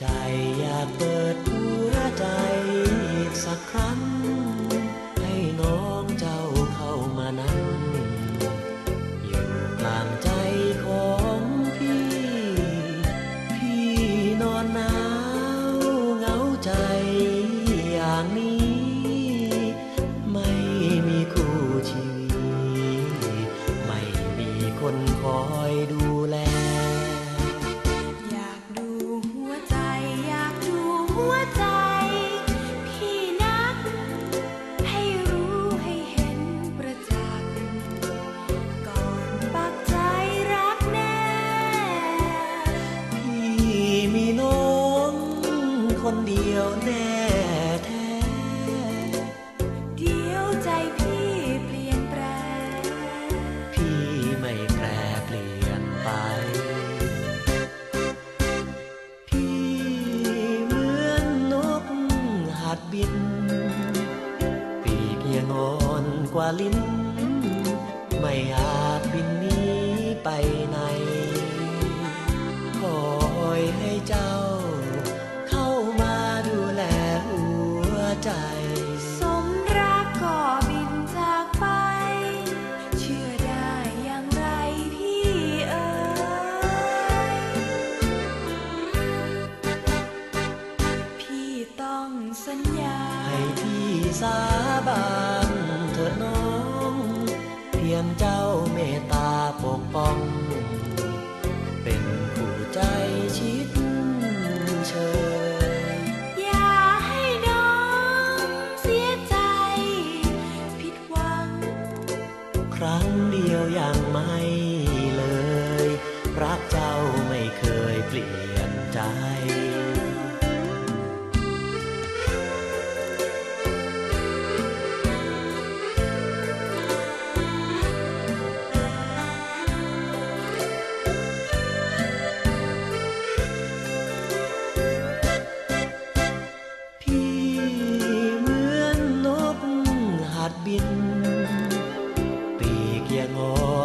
ใจอยากเปิดหัวใจอีกสักครั้ง ให้น้องเจ้าเข้ามานั่งอยู่กลางใจของพี่ พี่นอนหนาวเหงาใจอย่างนี้ ไม่มีคู่ชีวิต ไม่มีคนคอยดู คนเดียวแน่แท้ เดียวใจพี่เปลี่ยนแปลง พี่ไม่แปรเปลี่ยนไป พี่เหมือนนกหัดบิน ปีกยังอ่อนกว่าลิ้น ไม่อาจบินหนี้ไปไหน คอยให้เจ้า สาบานเถอะน้อง เพียงเจ้าเมตตาปกป้อง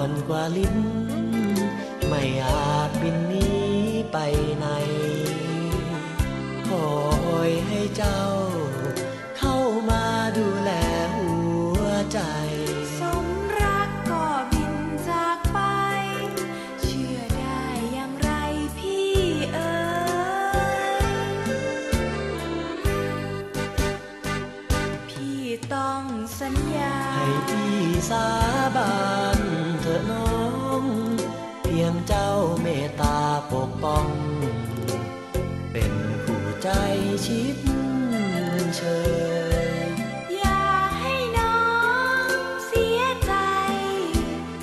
อ่อนกว่าลิ้น ไม่อาจบินหนี้ไปไหน คอยให้เจ้า เข้ามาดูแลหัวใจสมรักก็บินจากไปเชื่อได้อย่างไรพี่เอ๋ยพี่ต้องสัญญา ให้พี่สาบาน งเจ้าเมตตาปกป้อง เป็นผู้ใจชิดเชยอย่าให้น้องเสียใจ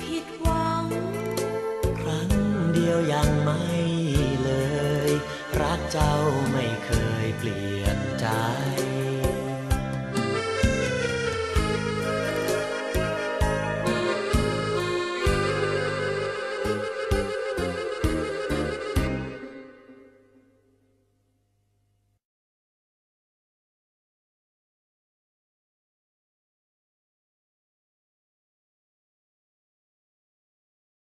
ผิดหวัง ครั้งเดียวยังไม่เลย รักเจ้าไม่เคยเปลี่ยนใจ